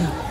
chạm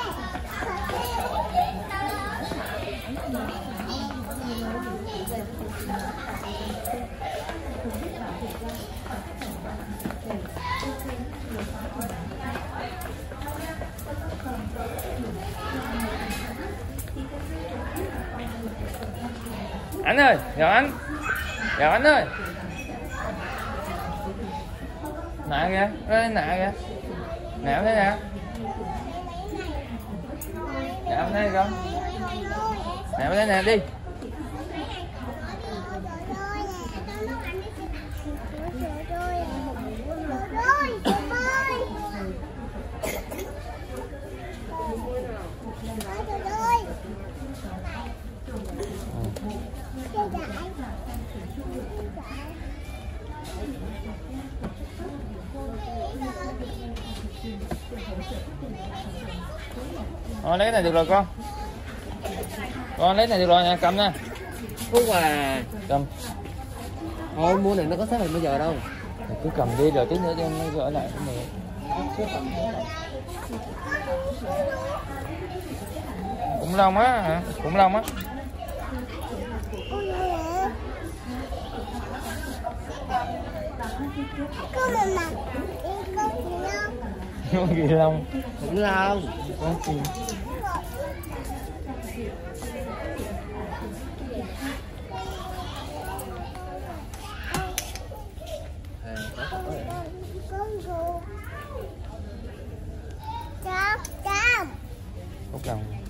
anh ơi nhỏ anh. Nhỏ anh ơi. Nạ kìa ê nạ kìa. Nạ thế nào? Nạ thế này con? Nạ thế nè đi. Ờ, lấy cái này được rồi con. Con lấy cái này được rồi nè cầm nha. Phúc à. Cầm. Thôi mua này nó có xác định bây giờ đâu. Cứ cầm đi rồi tí nữa cho nó gỡ lại cái này. Cũng long á hả? Cũng long á con gì long Cũng lâu con gì ốc lòng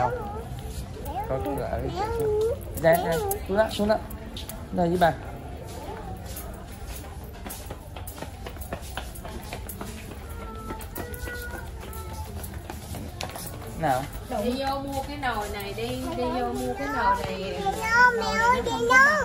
không? Có cái gỡ đi. Đây, đây, xuống đó, xuống đó. Đây với bà. Nào. Đi vô mua cái nồi này đi đi vô mua cái nồi này. Mèo, mèo, mèo.